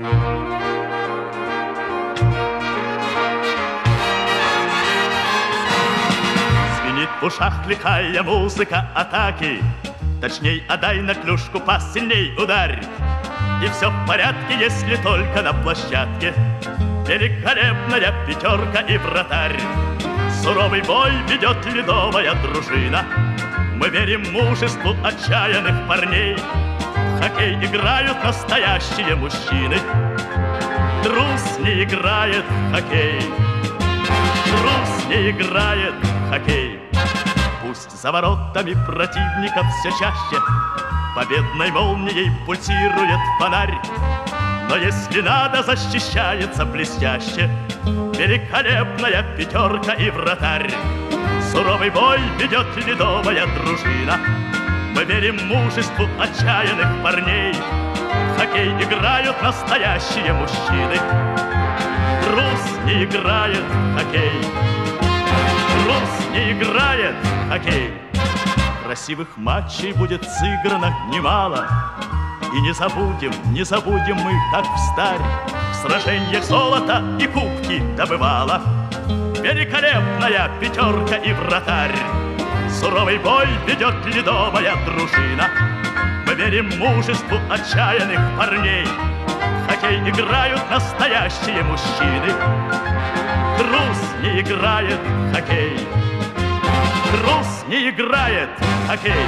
Звенит в ушах лихая музыка атаки. Точней, отдай на клюшку пас, сильней ударь. И все в порядке, если только на площадке. Великолепная пятерка и вратарь. Суровый бой ведет ледовая дружина. Мы верим мужеству отчаянных парней хоккей играют настоящие мужчины. Трус не играет в хоккей. Трус не играет в хоккей. Пусть за воротами противников все чаще Победной молнией пульсирует фонарь. Но если надо, защищается блестяще Великолепная пятерка и вратарь. Суровый бой ведет ледовая дружина Мы верим мужеству отчаянных парней. В хоккей играют настоящие мужчины. Трус не играет в хоккей. Трус не играет в хоккей. Красивых матчей будет сыграно немало. И не забудем, не забудем мы, как в старь В сражениях золото и кубки добывала. Великолепная пятерка и вратарь Суровый бой ведет ледовая дружина. Мы верим мужеству отчаянных парней хоккей играют настоящие мужчины. Трус не играет хоккей. Трус не играет хоккей